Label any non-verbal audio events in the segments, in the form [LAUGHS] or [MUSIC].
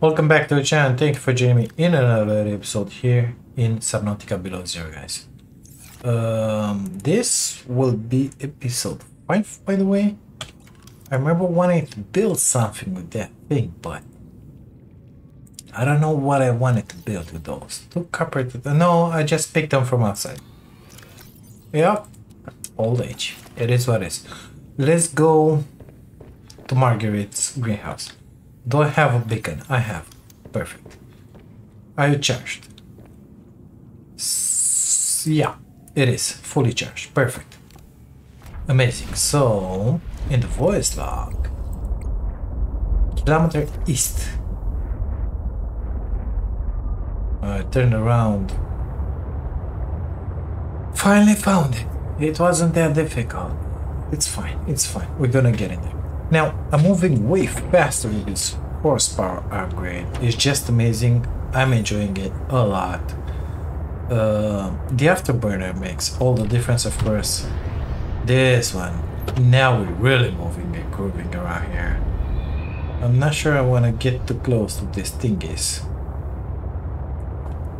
Welcome back to the channel. Thank you for joining me in another episode here in Subnautica Below Zero, guys. Um, this will be episode 5, by the way. I remember wanting to build something with that thing, but I don't know what I wanted to build with those. Two copper... No, I just picked them from outside. Yep, old age. It is what it is. Let's go to Margaret's greenhouse. Do I have a beacon? I have. Perfect. Are you charged? S yeah, it is. Fully charged. Perfect. Amazing. So, in the voice log, kilometer east. I turned around. Finally found it. It wasn't that difficult. It's fine. It's fine. We're gonna get in there. Now, I'm moving way faster with this horsepower upgrade. It's just amazing. I'm enjoying it a lot. Uh, the afterburner makes all the difference, of course. This one, now we're really moving and grooving around here. I'm not sure I want to get too close to these thingies.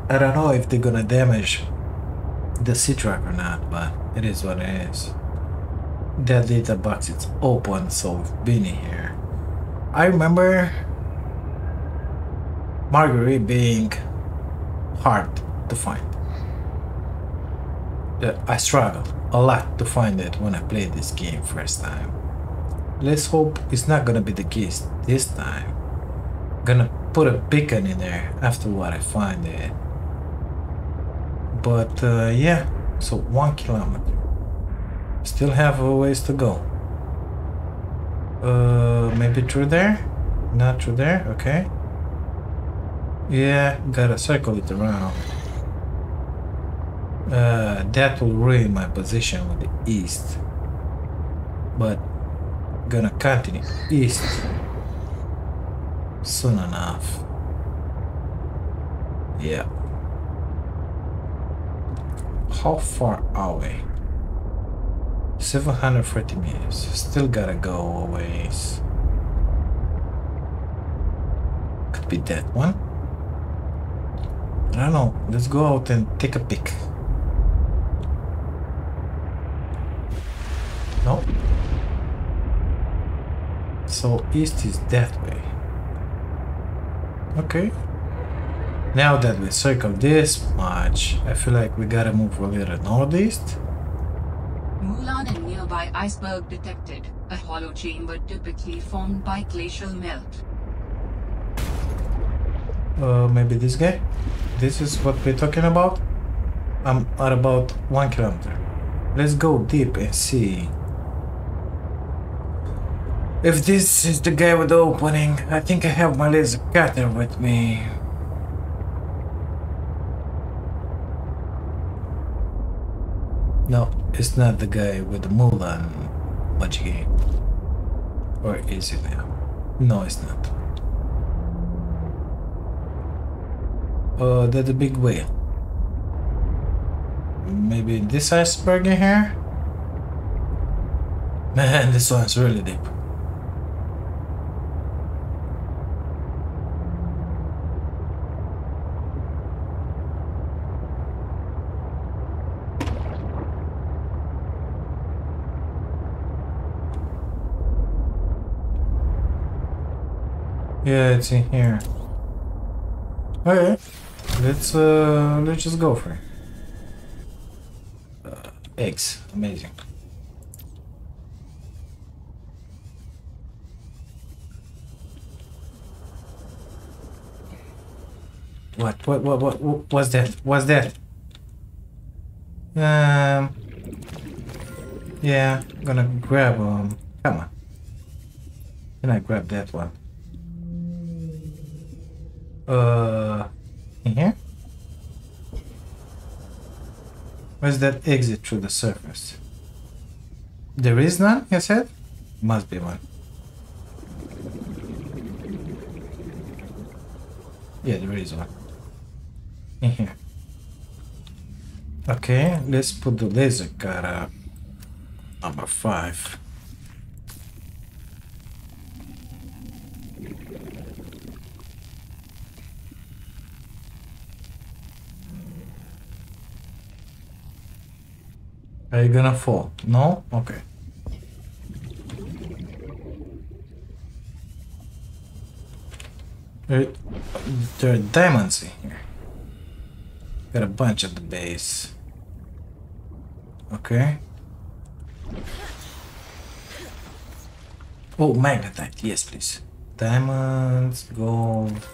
I don't know if they're gonna damage the Seatruck or not, but it is what it is that data box is open so we've been in here. I remember Marguerite being hard to find. I struggled a lot to find it when I played this game first time. Let's hope it's not gonna be the case this time. Gonna put a beacon in there after what I find it. But uh, yeah so one kilometer Still have a ways to go. Uh, maybe through there? Not through there? Okay. Yeah, gotta circle it around. Uh, that will ruin my position with the east. But gonna continue east soon enough. Yeah. How far are we? 730 meters. Still gotta go a ways. Could be that one. I don't know. Let's go out and take a peek. No. So east is that way. Okay. Now that we circle this much, I feel like we gotta move a little northeast. Moulin and nearby iceberg detected. A hollow chamber typically formed by glacial melt. Uh, maybe this guy? This is what we're talking about? I'm at about one kilometer. Let's go deep and see. If this is the guy with the opening, I think I have my laser cutter with me. No, it's not the guy with the Moulin Majigi. Or is it now? No, it's not. Oh, that's a big whale. Maybe this iceberg in here? Man, [LAUGHS] this one's really deep. Yeah, it's in here. Okay, let's uh, let's just go for it. Uh, eggs, amazing. What? What? What? What? What was that? What's that? Um. Yeah, I'm gonna grab um. Come on. Can I grab that one? Uh, in here? Where's that exit through the surface? There is none, you said? Must be one. Yeah, there is one. In here. Okay, let's put the laser cutter number five. Are you gonna fall? No? Okay. There, there are diamonds in here. Got a bunch at the base. Okay. Oh, magnetite. Yes, please. Diamonds, gold.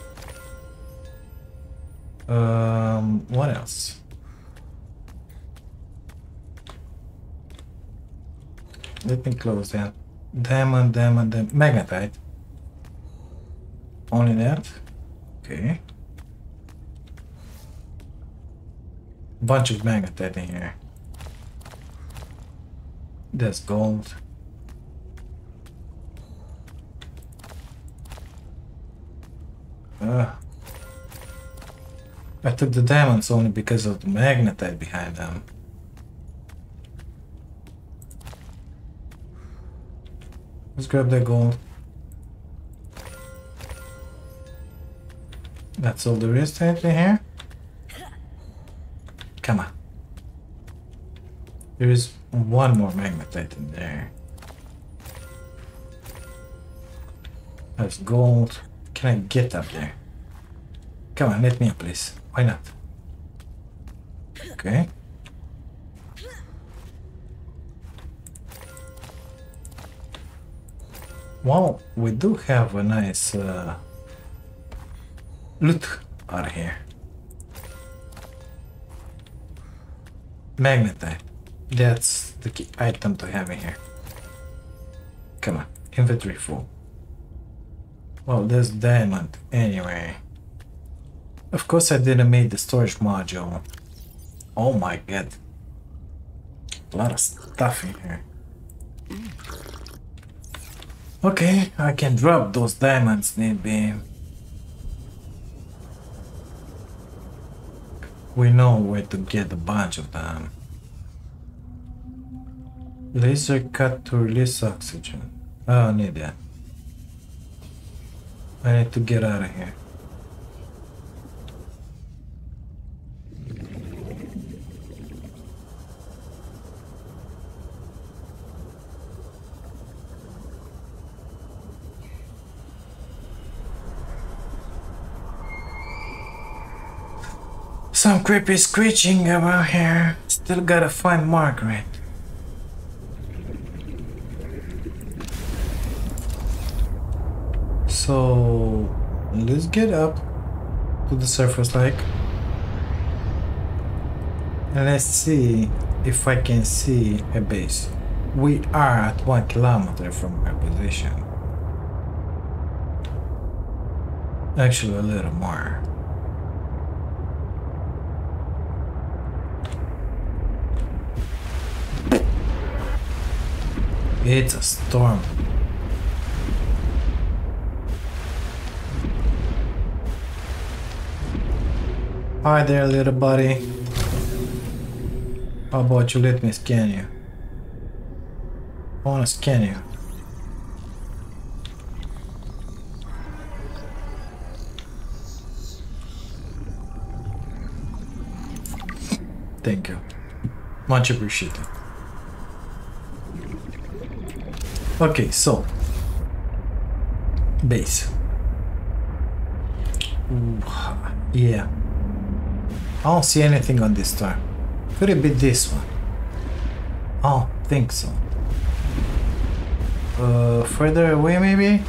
Um, what else? Let me close that. Diamond, diamond, diamond. Magnetite. Only that? Okay. Bunch of magnetite in here. That's gold. Uh, I took the diamonds only because of the magnetite behind them. Let's grab that gold. That's all there is to it here? Come on. There is one more magnetite in there. That's gold. Can I get up there? Come on, let me up, please. Why not? Okay. Well, we do have a nice uh, loot out here. Magnetite. That's the key item to have in here. Come on, inventory full. Well, there's diamond anyway. Of course I didn't make the storage module. Oh my god. A lot of stuff in here. Okay, I can drop those diamonds need be. We know where to get a bunch of them. Laser cut to release oxygen. Oh, I need that. I need to get out of here. Some creepy screeching about here. Still gotta find Margaret. So let's get up to the surface like and let's see if I can see a base. We are at one kilometer from our position. Actually a little more. It's a storm. Hi there, little buddy. How about you let me scan you? I wanna scan you. Thank you. Much appreciated. Okay, so base. Ooh, yeah. I don't see anything on this time. Could it be this one? I don't think so. Uh, further away maybe?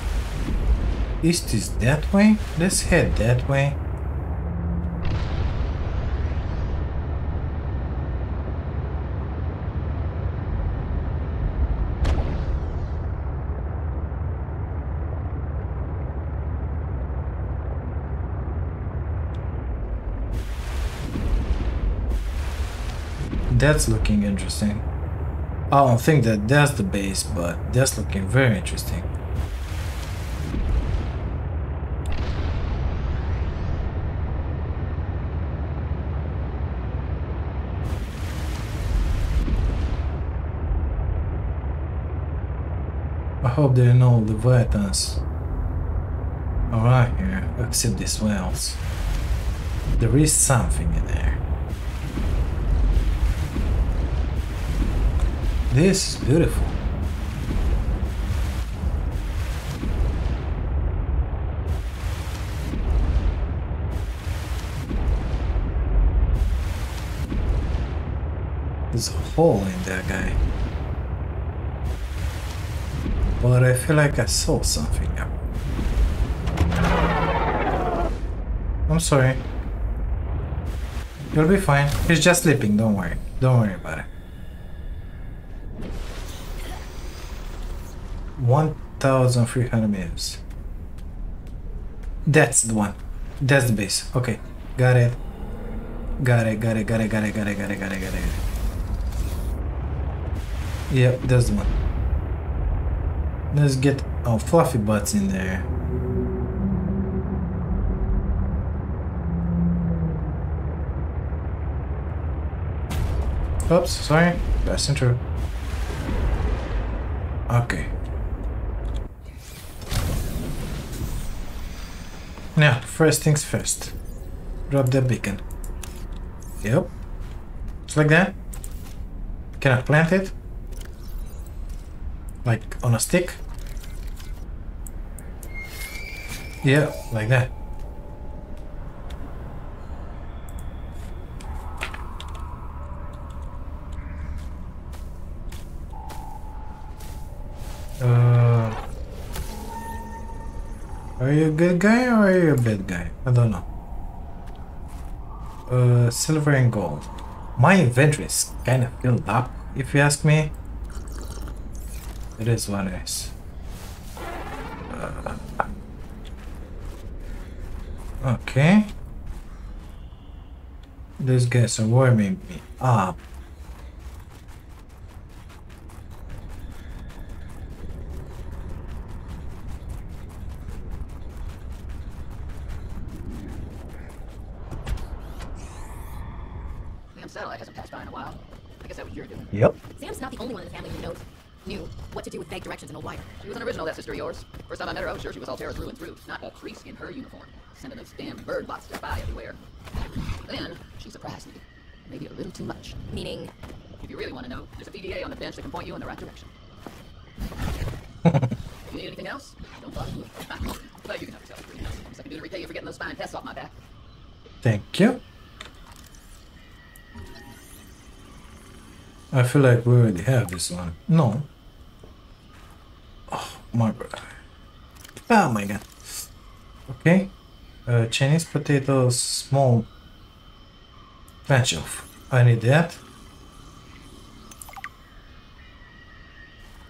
East is that way? Let's head that way. That's looking interesting. I don't think that that's the base, but that's looking very interesting. I hope there are no Leviathans around here except these wells. There is something in there. This is beautiful. There's a hole in that guy. But I feel like I saw something. I'm sorry. You'll be fine. He's just sleeping, don't worry. Don't worry about it. 1,300 meters. That's the one. That's the base. Okay. Got it. Got it, got it, got it, got it, got it, got it, got it, got it. Yep, that's the one. Let's get our fluffy butts in there. Oops, sorry. Passing through. Okay. Now, first things first. Drop the beacon. Yep. Just like that. Can I plant it? Like on a stick? Yeah, like that. Uh, are you a good guy or are you a bad guy? I don't know. Uh, silver and gold. My inventory is kind of filled up, if you ask me. It is what it is. Uh, okay. These guys are warming me up. Damn satellite hasn't passed by in a while. I guess that was your doing. Yep. Sam's not the only one in the family who knows, knew what to do with vague directions in a wire. She was an original, that sister of yours. First time I met her, I was sure she was Alterra through and through. Not a crease in her uniform. Sending those damn bird bots to spy everywhere. Then, she surprised me. Maybe a little too much. Meaning, If you really want to know, there's a PDA on the bench that can point you in the right direction. [LAUGHS] you need anything else, don't bother me. but you can have yourself a greenhouse. Something I can do to repay you for getting those fine pests off my back. Thank you. I feel like we already have this one. No. Oh my god. Oh my god. Okay. Uh, Chinese potatoes, small batch of. I need that.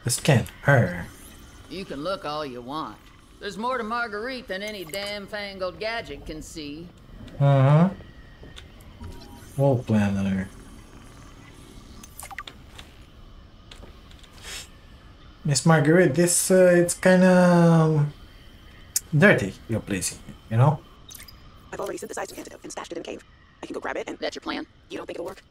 Let scan her. You can look all you want. There's more to Marguerite than any damn fangled gadget can see. Uh huh. Wall planner. Miss Marguerite, this uh, it's kind of dirty. You're placing it, you know. I've already synthesized an antidote and stashed it in a cave. I can go grab it and That's your plan? you don't think it'll work?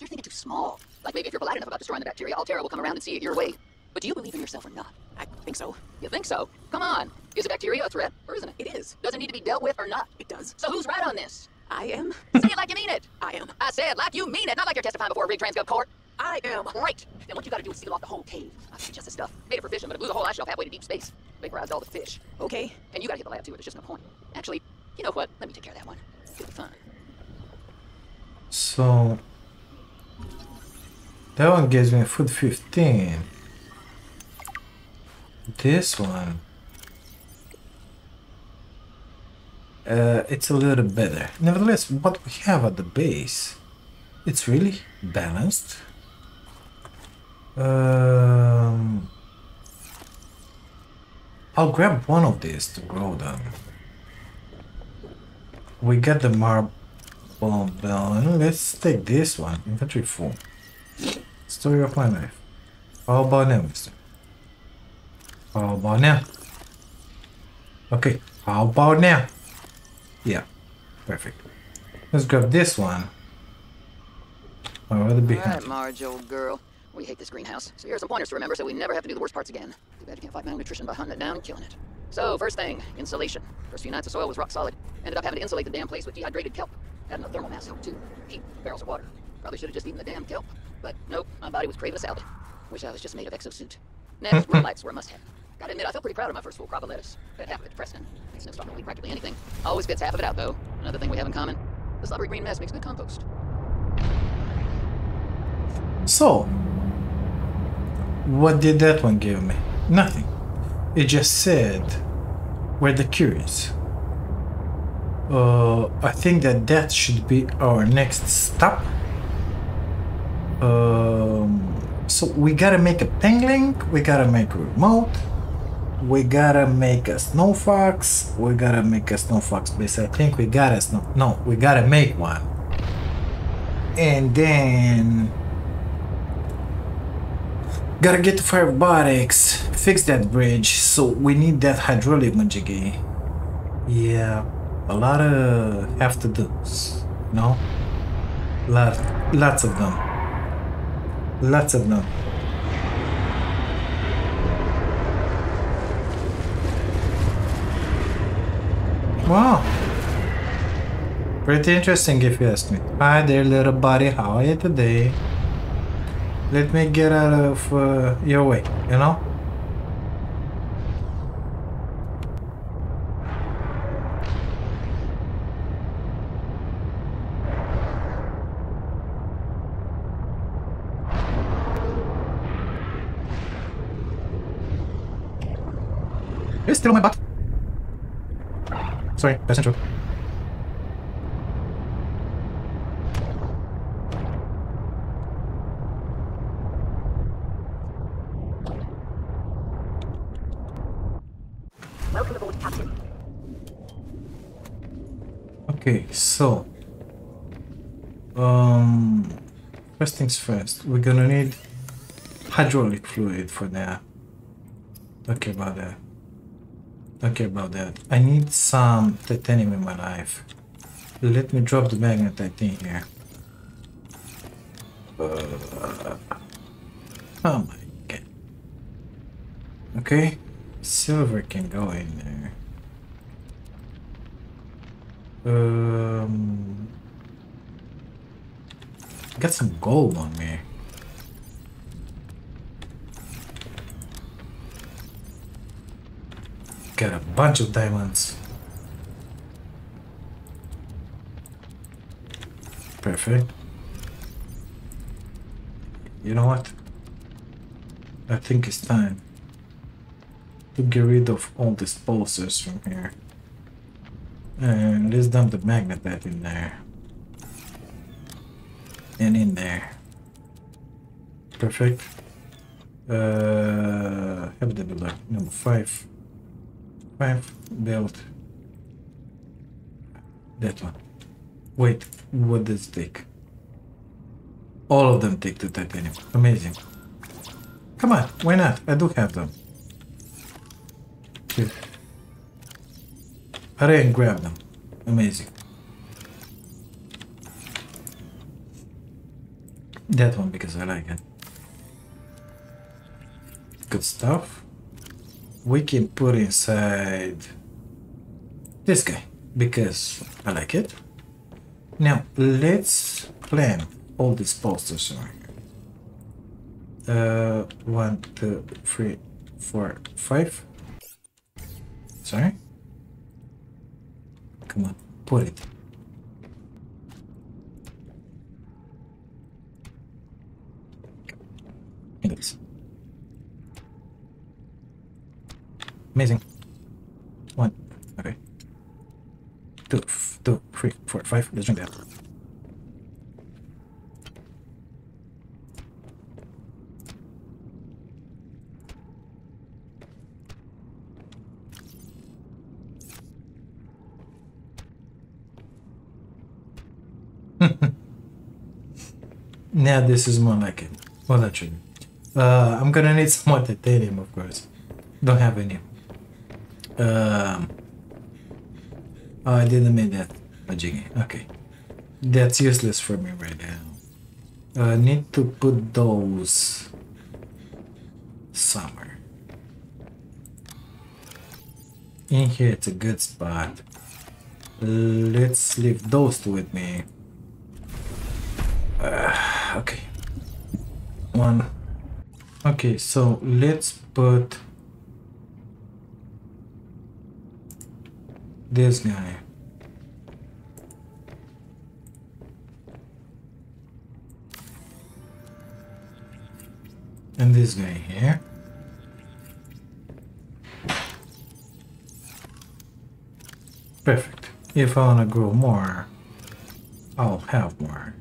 You're thinking too small. Like maybe if you're polite enough about destroying the bacteria, Alterra will come around and see it your way. But do you believe in yourself or not? I think so. You think so? Come on. Is the bacteria a threat or isn't it? It is. Does it need to be dealt with or not? It does. So who's right on this? I am. Say it like you mean it. I am. I said like you mean it, not like you're testifying before a big transgov court. I am. Right. Then what you gotta do is seal off the whole cave. I see just the stuff. Made it for fishing, but it blew the whole ice shelf halfway to deep space. Vaporized all the fish. Okay. And you gotta hit the lab too, there's just no point. Actually, you know what? Let me take care of that one. It'll be fun. So that one gives me food 15. This one. Uh, it's a little better. Nevertheless, what we have at the base, it's really balanced. Um, I'll grab one of these to grow them. We get the marble bell. Let's take this one. Inventory full. Story of my life. How about now, mister? How about now? Okay, how about now? Yeah, perfect. Let's grab this one. I'd rather be All right. Marge, old girl. We hate this greenhouse. So here are some pointers to remember so we never have to do the worst parts again. Too bad you can't fight malnutrition by hunting it down and killing it. So, first thing, insulation. First few nights the soil was rock solid. Ended up having to insulate the damn place with dehydrated kelp. Had enough thermal mass help too. Heat, barrels of water. Probably should have just eaten the damn kelp. But nope, my body was craving a salad. Wish I was just made of exosuit. Next, grow [LAUGHS] lights were a must-have. Gotta admit, I felt pretty proud of my first full crop of lettuce. Fed half of it to Preston. Makes no stock don't eat practically anything. Always spits half of it out, though. Another thing we have in common. The slobbery green mess makes good compost. So, what did that one give me? Nothing. It just said, we're the curious. Uh, I think that that should be our next stop. Um, so we gotta make a penguin, we gotta make a remote, we gotta make a snow fox, we gotta make a snow fox base. I think we gotta snow, no, we gotta make one. And then Gotta get to Phi Robotics, fix that bridge, so we need that hydraulic majiggy. Yeah, a lot of have to you know? Lot, lots of them. Lots of them. Wow. Pretty interesting if you ask me. Hi there little buddy, how are you today? Let me get out of uh, your way, you know? You're still on my butt. Sorry, passing through. Welcome Okay, so um first things first, we're gonna need hydraulic fluid for that. Okay about that. Okay about that. I need some titanium in my life. Let me drop the magnetite in here. Uh, oh my god. Okay, silver can go in there. Um, got some gold on me. Got a bunch of diamonds. Perfect. You know what? I think it's time to get rid of all these posters from here. And let's dump the magnetite in there. And in there. Perfect. Uh, have the builder number five. Five built. That one. Wait, what does it take? All of them take the titanium. Amazing. Come on, why not? I do have them. Here. Hurry and grab them. Amazing. That one because I like it. Good stuff. We can put inside this guy because I like it. Now let's plan all these posters. Uh, one, two, three, four, five. Sorry. Come on, put it. Into this. Amazing. One. Okay. Two, two, three, four, five. Let's drink that. Now this is more like it. Well, actually, uh, I'm gonna need [LAUGHS] some more titanium, of course. Don't have any. Um, oh, I didn't make that A majiggy. Okay, that's useless for me right now. I need to put those somewhere. In here, it's a good spot. Let's leave those two with me. Okay. So let's put this guy. And this guy here. Perfect. If I want to grow more, I'll have more.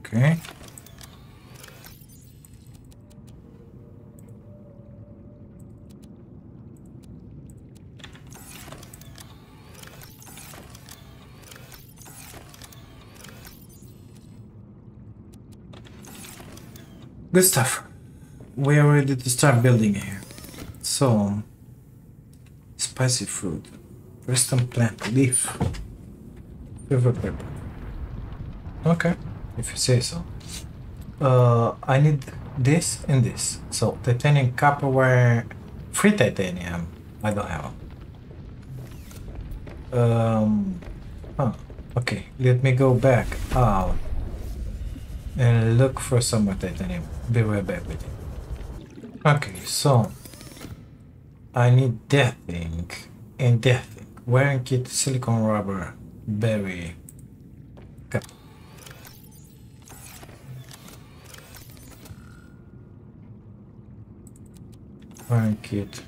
Okay. Good stuff. We are ready to start building here. So, spicy fruit, western plant leaf, river pepper. Okay, if you say so. Uh, I need this and this. So titanium, copper wire, free titanium. I don't have. Um, huh. Okay, let me go back out and look for some more titanium. Be right back with you. Okay, so I need that thing and that thing. Wiring kit, silicone rubber, berry. Wiring kit.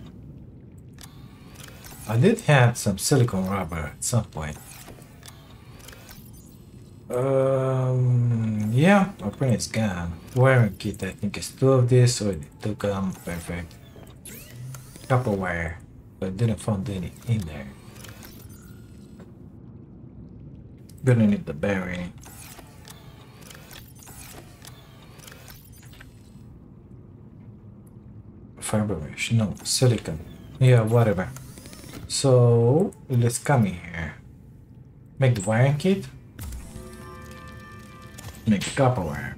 I did have some silicone rubber at some point. Um, yeah, my print is gone. Wiring kit, I think it's two of this, so it took them perfect. Copper wire, but didn't find any in there. Gonna need the bearing. Fiber no, silicon. Yeah, whatever. So, let's come in here. Make the wiring kit. Make copper wire.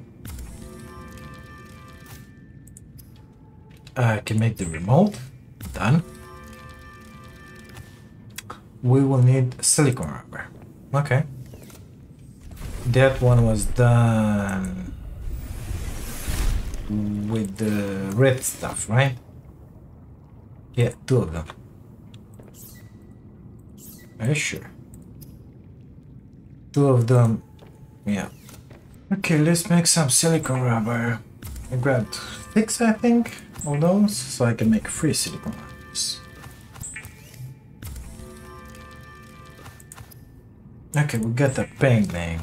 I can make the remote. Done. We will need silicone rubber. Okay. That one was done with the red stuff, right? Yeah, two of them. Are you sure? Two of them, yeah. Okay, let's make some silicone rubber. I grabbed six, I think, of those, so I can make three silicone rubbers. Okay, we got the penguin.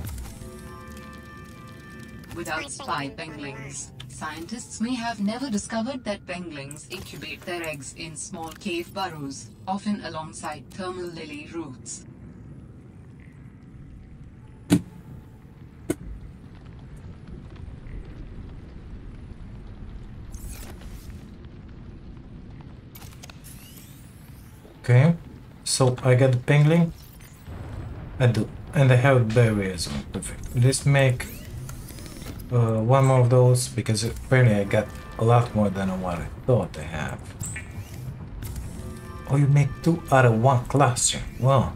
Without spy penguins, scientists may have never discovered that penguins incubate their eggs in small cave burrows, often alongside thermal lily roots. Okay, so I got the penguin. I do, and I have barriers. Perfect. Let's make uh, one more of those because apparently I got a lot more than what I thought I have. Oh, you make two out of one cluster. Wow.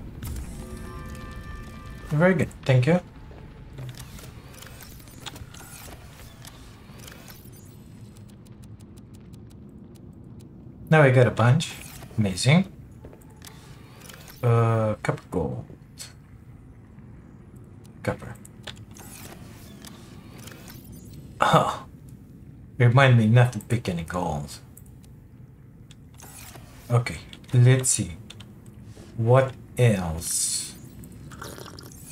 Very good. Thank you. Now I got a bunch. Amazing. Uh, copper gold. Copper. Oh, remind me not to pick any gold. Okay, let's see. What else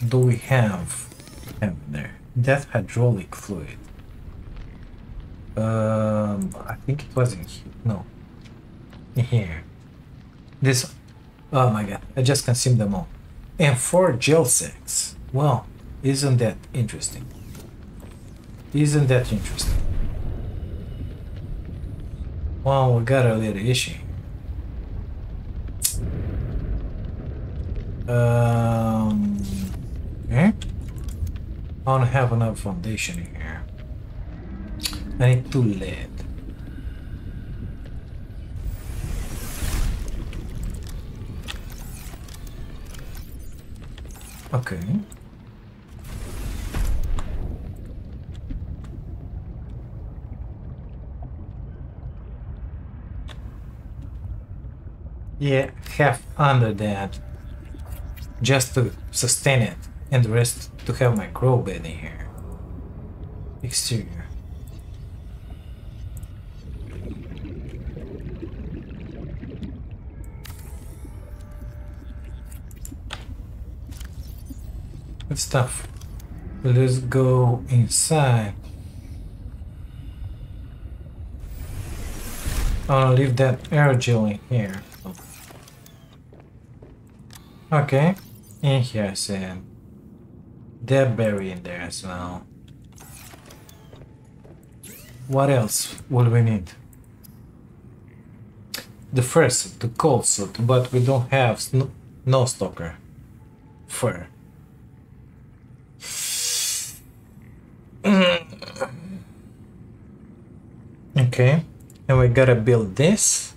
do we have have there? That hydraulic fluid. Um, I think it was in here. No, in here. This. Oh my god! I just consumed them all. And four gel sacks. Well, isn't that interesting? Isn't that interesting? Well, we got a little issue. Um, okay. I don't have enough foundation in here. I need two lead. Okay. Yeah, have under that just to sustain it and the rest to have my crow bed in here. Exterior. Stuff. Let's go inside. I'll leave that aerogel in here. Okay. In here, Sam. Deadberry in there as well. What else will we need? The first, the cold suit, but we don't have sn no stalker fur. Okay, and we gotta build this.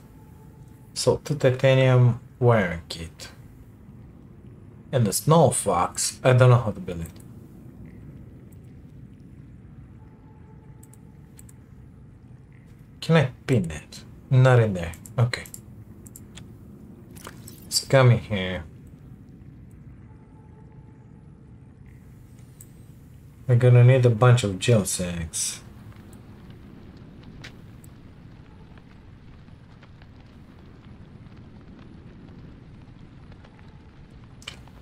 So, two titanium wiring kit. And the snow fox, I don't know how to build it. Can I pin it? Not in there. Okay. It's coming here. We're gonna need a bunch of gel sacks.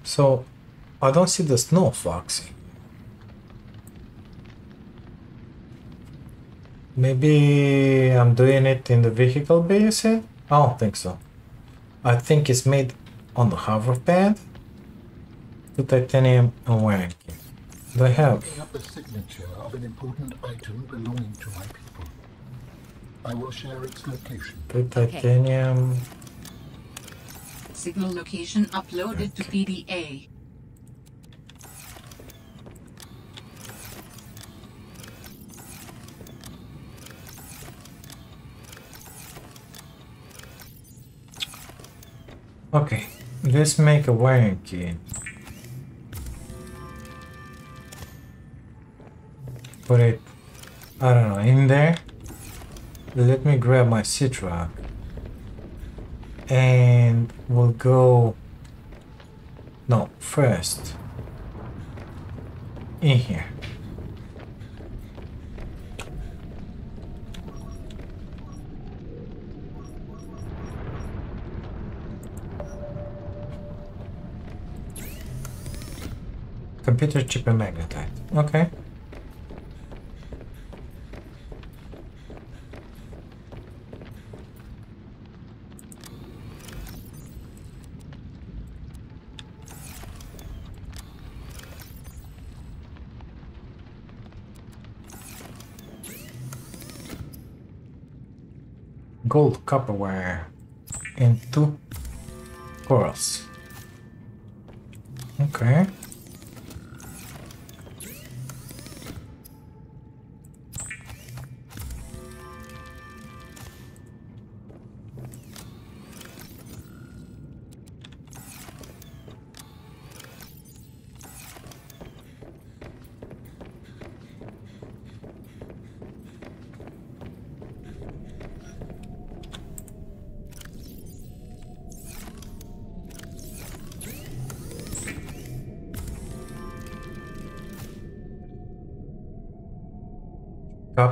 So, I don't see the snow foxy. Maybe I'm doing it in the vehicle said? I don't think so. I think it's made on the hover pad. The titanium and. Do I have? Up the signature of an important item belonging to my people. I will share its location. The titanium. Signal location uploaded to PDA. Okay, let's make a wiring kit. Put it, I don't know, in there. Let me grab my Citroën. And we'll go... No, first. In here. Computer chip and magnetite. Okay. Gold copper wire and two corals. Okay.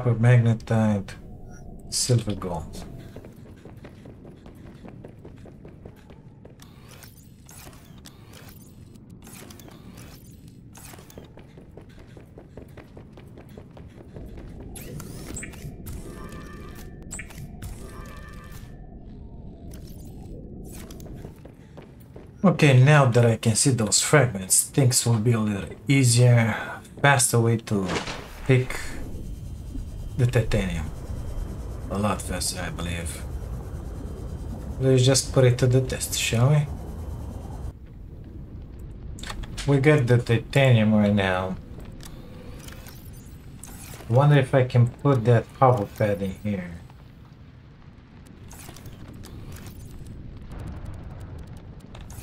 Copper, magnetite, silver, gold. Okay, now that I can see those fragments, things will be a little easier, faster way to pick the titanium. A lot faster, I believe. Let's just put it to the test, shall we? We got the titanium right now. Wonder if I can put that power pad in here.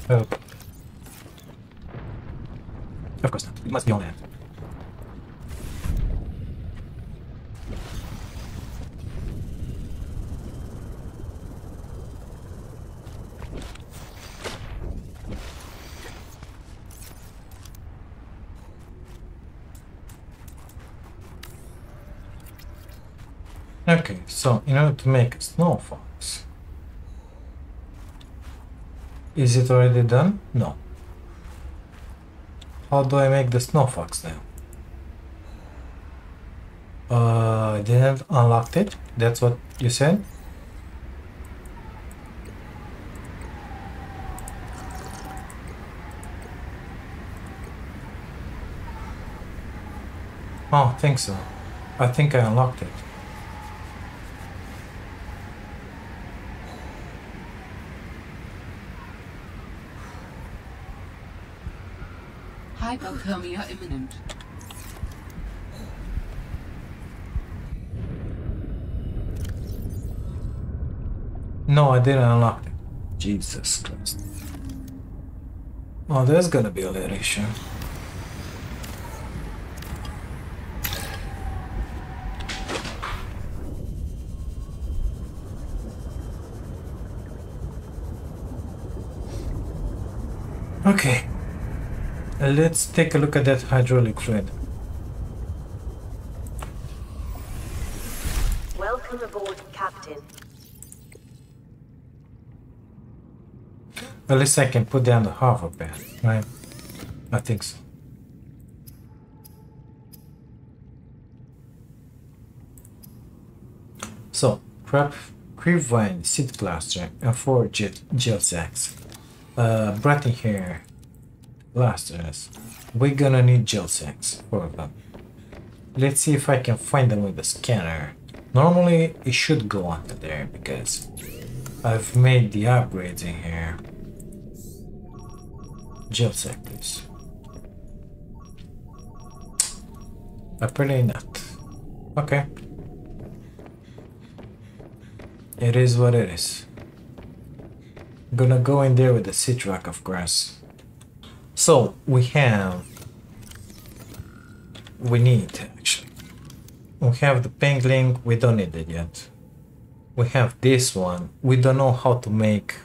Oh. Of course not. It must be on that. Okay, so in order to make a snow fox, is it already done? No. How do I make the snow fox now? Uh, I didn't unlock it. That's what you said. Oh, I think so. I think I unlocked it. Hypothermia imminent. No, I didn't unlock it. Jesus Christ. Oh, there's gonna be a little issue. Okay. Let's take a look at that hydraulic fluid. Welcome aboard, Captain. At least I can put down the hover pad, right? I think so. So, prep Creepvine seed cluster and four gel, gel sacks. Uh, Bratty here. Blasters. We're gonna need gel sacks, four of them. Let's see if I can find them with the scanner. Normally, it should go under there because I've made the upgrades in here. Gel sack, please. Apparently not. Okay. It is what it is. gonna go in there with the a Citrac of grass. So we have we need actually. We have the penguin, we don't need it yet. We have this one. We don't know how to make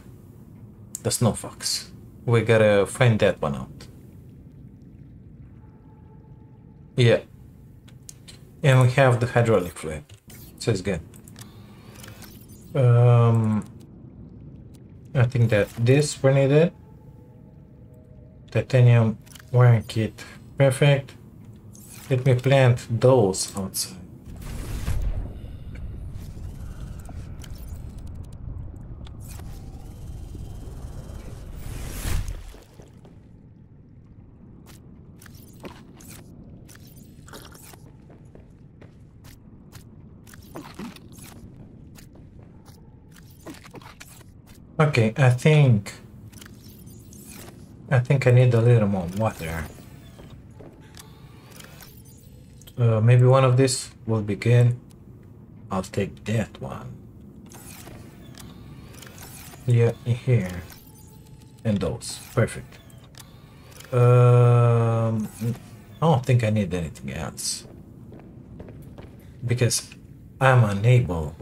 the snow fox. We gotta find that one out. Yeah. And we have the hydraulic fluid. So it's good. Um, I think that this we needed. Titanium wiring kit. Perfect. Let me plant those outside. Okay, I think... I think I need a little more water. Uh, maybe one of these will begin. I'll take that one. Yeah, here. And those. Perfect. Um, I don't think I need anything else. Because I'm unable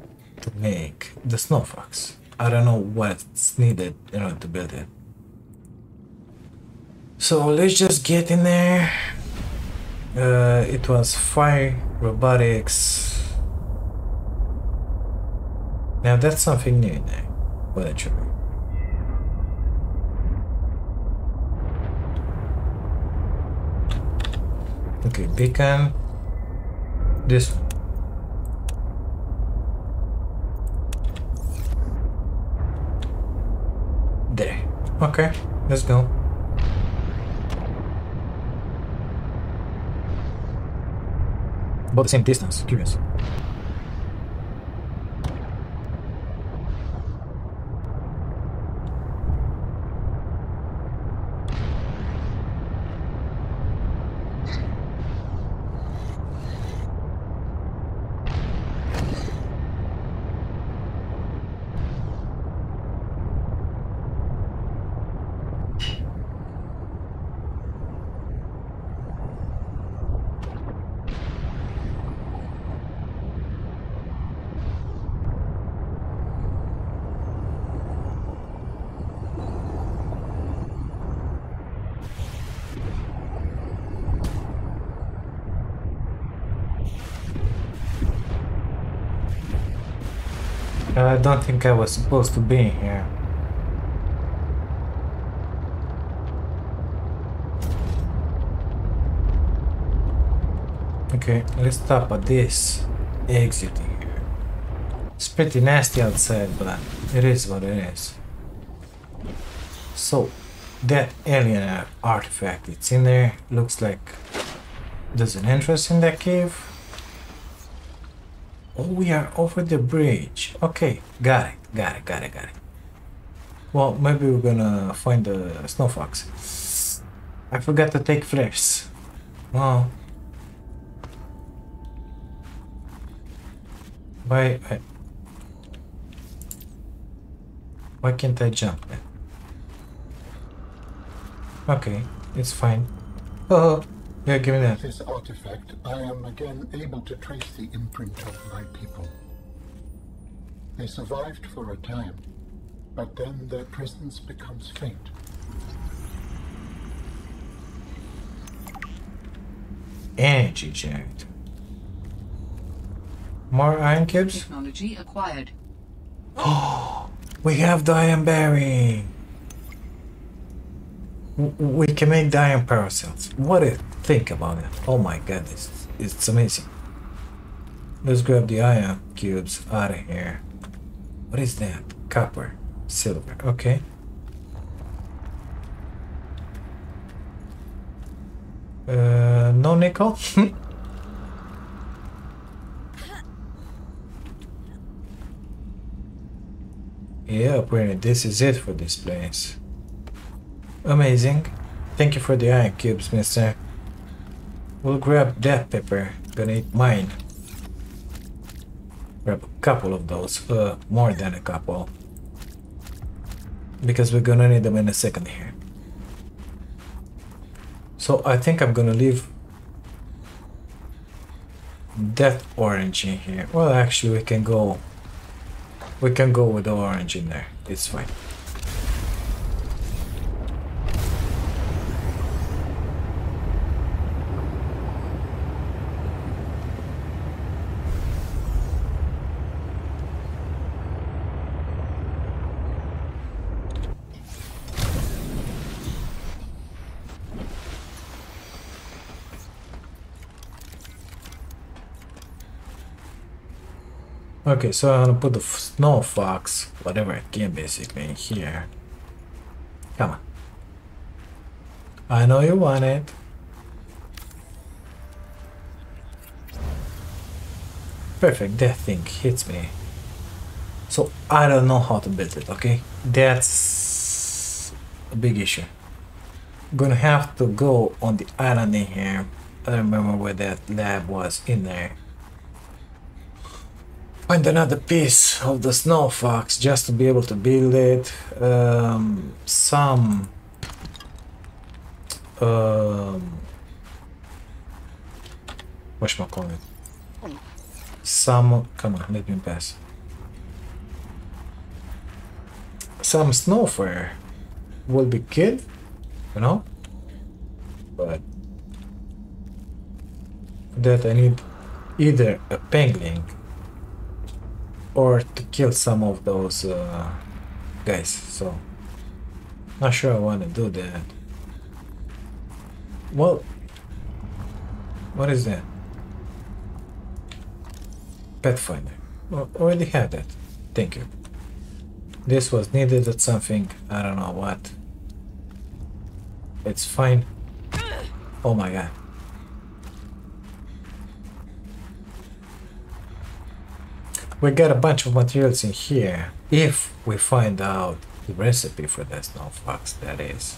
to make the snow fox. I don't know what's needed in order to build it. So let's just get in there. Uh, it was Phi Robotics. Now that's something new there. Well, actually. Okay, beacon. This one. There. Okay, let's go. About the same distance, curious. I don't think I was supposed to be here. Okay, let's stop at this exit here. It's pretty nasty outside, but it is what it is. So, that alien artifact, it's in there. Looks like there's an entrance in that cave. Oh, we are over the bridge. Okay, got it, got it, got it, got it. Well, maybe we're gonna find the snow fox. I forgot to take flares. Well, Why, why, why can't I jump? Okay, it's fine. Oh, yeah, give me that. This artifact, I am again able to trace the imprint of my people. They survived for a time, but then their presence becomes faint. Energy jacked. More ion cubes? Technology acquired. Oh, [GASPS] we have the ion battery. We can make the ion power cells. What a think about it. Oh my goodness, it's amazing. Let's grab the ion cubes out of here. What is that? Copper, silver. Okay. Uh, no nickel. [LAUGHS] Yeah, apparently this is it for this place. Amazing. Thank you for the ion cubes, mister. We'll grab that pepper. Gonna eat mine. Grab a couple of those. Uh, more than a couple. Because we're gonna need them in a second here. So I think I'm gonna leave that orange in here. Well, actually we can go we can go with the orange in there. It's fine. Okay, so I'm gonna put the snow fox, whatever I can basically, in here. Come on. I know you want it. Perfect, that thing hits me. So I don't know how to build it, okay? That's a big issue. I'm Gonna have to go on the island in here. I don't remember where that lab was in there find another piece of the snow fox just to be able to build it. Um, some um, whatchamacallit? Some, come on, let me pass. Some snowfire will be good, you know? But that I need either a penguin or to kill some of those uh, guys. So, not sure I want to do that. Well, what is that? Pathfinder. Well, already had that. Thank you. This was needed at something. I don't know what. It's fine. Oh my god. We got a bunch of materials in here. If we find out the recipe for that snow fox that is.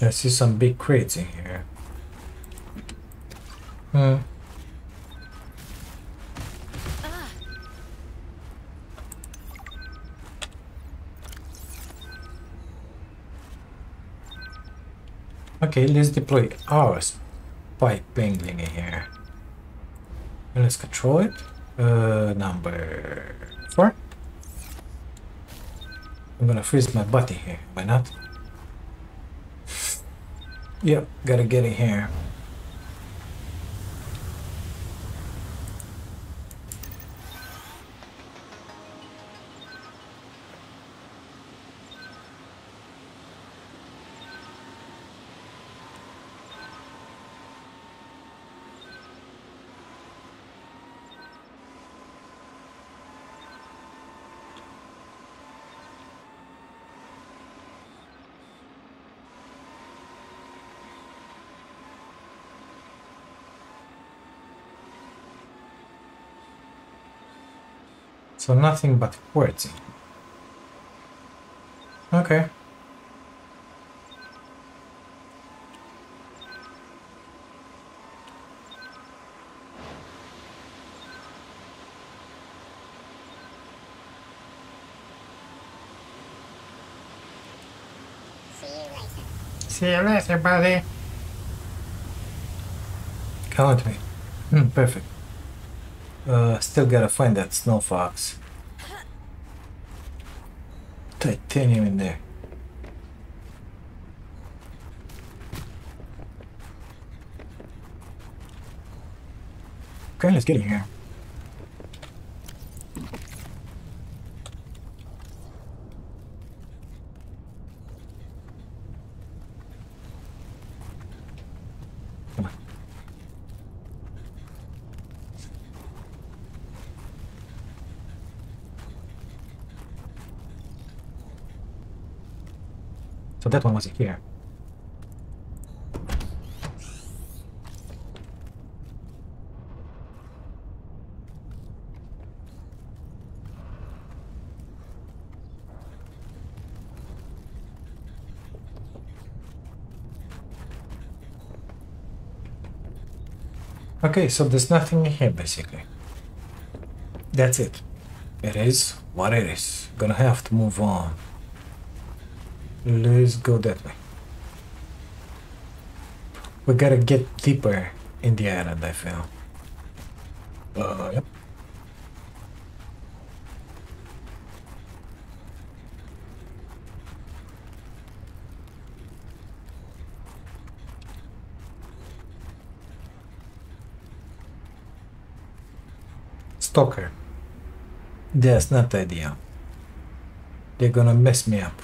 I see some big crates in here. Hmm Okay, let's deploy our spike in here. Let's control it. Uh, number four. I'm gonna freeze my body here. Why not? Yep, gotta get in here. So nothing but quartz. Okay. See you later, buddy. Count me. Hmm, perfect. Uh, still gotta find that snow fox. Titanium in there. Okay, let's get in here. So that one wasn't here. Okay, so there's nothing here basically. That's it. It is what it is. Gonna have to move on. Let's go that way. We gotta get deeper in the island, I feel. Uh, yep. Stalker. That's not the idea. They're gonna mess me up.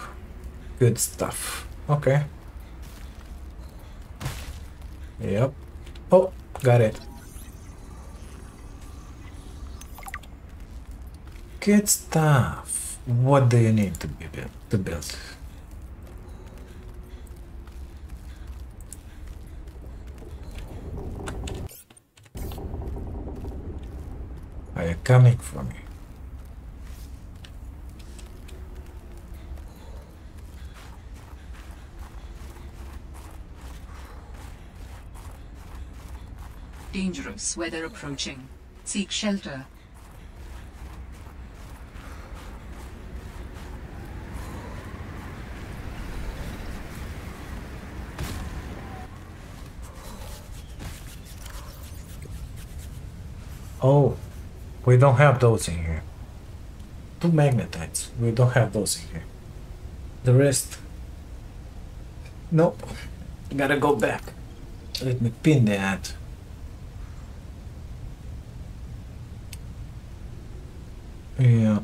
Good stuff. Okay. Yep. Oh, got it. Good stuff. What do you need to be built to build? Are you coming for me? Dangerous weather approaching. Seek shelter. Oh, we don't have those in here. Two magnetites. We don't have those in here. The rest. Nope. [LAUGHS] Gotta go back. Let me pin that. Yeah.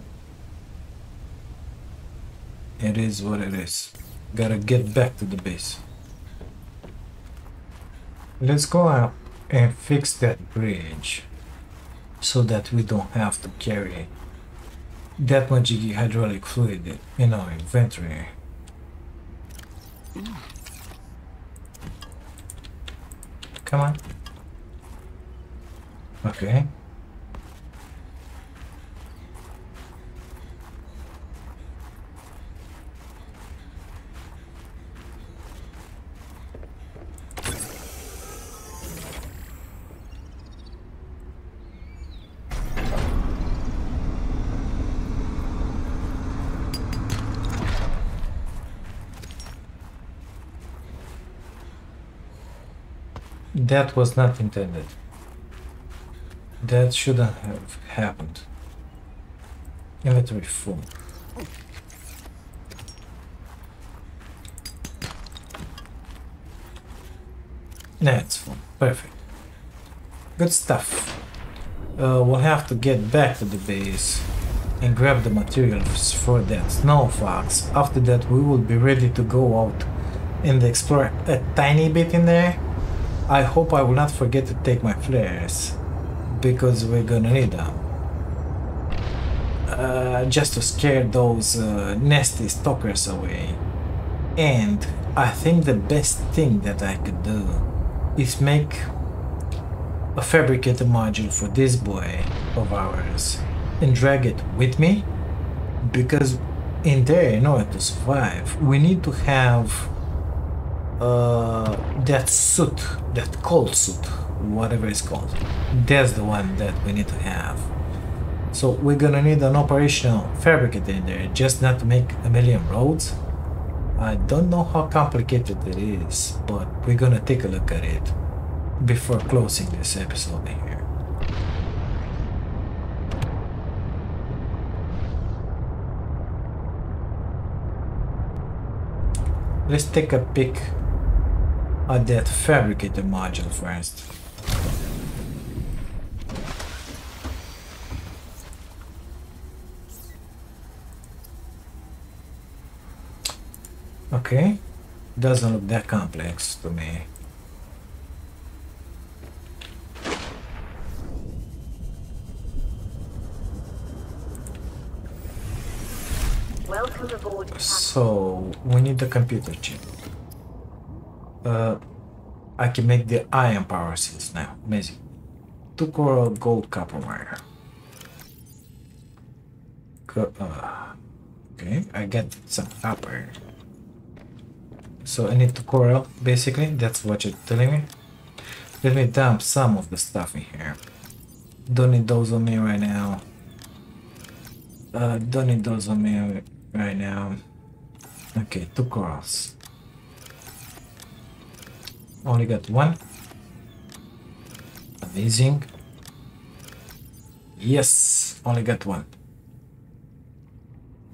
It is what it is. Gotta get back to the base. Let's go out and fix that bridge so that we don't have to carry that much hydraulic fluid in our inventory. Come on. Okay. That was not intended. That shouldn't have happened. Inventory full. That's full. Perfect. Good stuff. Uh, we'll have to get back to the base and grab the materials for that snow fox. After that we will be ready to go out and explore a tiny bit in there. I hope I will not forget to take my flares because we're gonna need them. Uh, just to scare those uh, nasty stalkers away. And I think the best thing that I could do is make a fabricator module for this boy of ours and drag it with me because in there in order to survive we need to have uh, that suit that cold suit whatever it's called that's the one that we need to have. So we're gonna need an operational fabricator in there just not to make a million roads. I don't know how complicated it is but we're gonna take a look at it before closing this episode here. Let's take a peek at that fabricator module first. Okay, doesn't look that complex to me. Welcome aboard, So we need the computer chip. Uh, I can make the ion power cells now. Amazing. Two coral gold copper wire. Co uh, okay, I get some copper. So I need two coral, basically. That's what you're telling me. Let me dump some of the stuff in here. Don't need those on me right now. Uh, don't need those on me right now. Okay, two corals. Only got one. Amazing. Yes, only got one.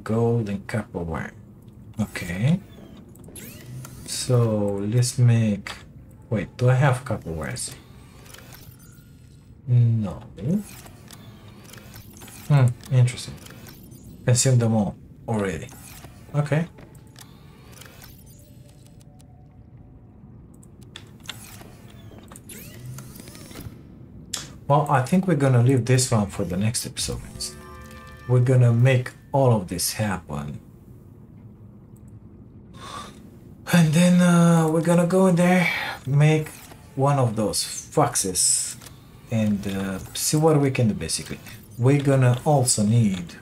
Gold and copper wire. Okay. So let's make. Wait, do I have copper wires? No. Hmm, interesting. Consume them all already. Okay. Well, I think we're gonna leave this one for the next episode. We're gonna make all of this happen. And then uh, we're gonna go in there, make one of those foxes, and uh, see what we can do basically. We're gonna also need,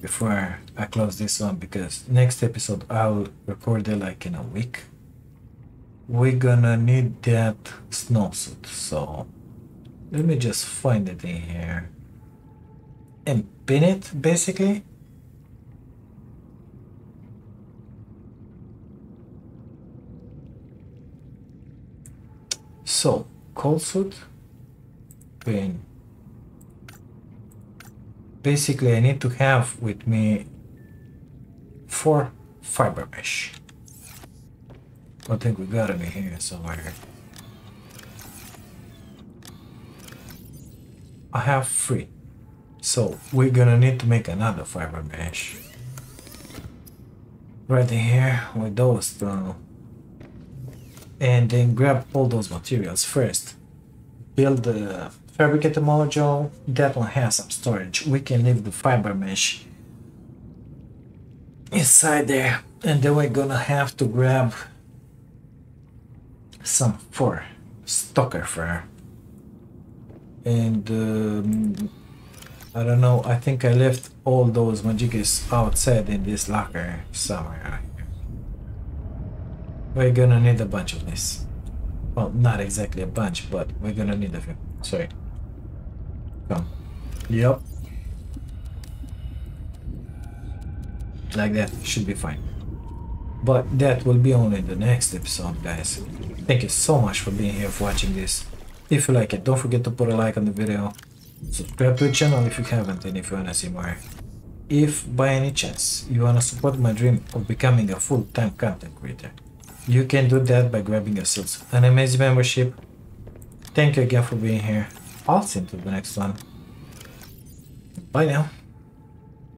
before I close this one, because next episode I'll record it like in a week. We're gonna need that snowsuit, so let me just find it in here and pin it basically. So, cold suit, pin. Basically, I need to have with me four fiber mesh. I think we got it in here somewhere. I have three. So we're gonna need to make another fiber mesh. Right here with those two. And then grab all those materials first. Build the fabricator module. That one has some storage. We can leave the fiber mesh inside there. And then we're gonna have to grab some fur, stalker fur and um, I don't know. I think I left all those majigis outside in this locker somewhere. We're gonna need a bunch of this. Well, not exactly a bunch, but we're gonna need a few. Sorry. Come. Yep. Like that should be fine. But that will be only the next episode, guys. Thank you so much for being here, for watching this. If you like it, don't forget to put a like on the video. Subscribe to the channel if you haven't and if you wanna see more. If by any chance you wanna support my dream of becoming a full-time content creator, you can do that by grabbing yourselves an amazing membership. Thank you again for being here. I'll see you to the next one. Bye now.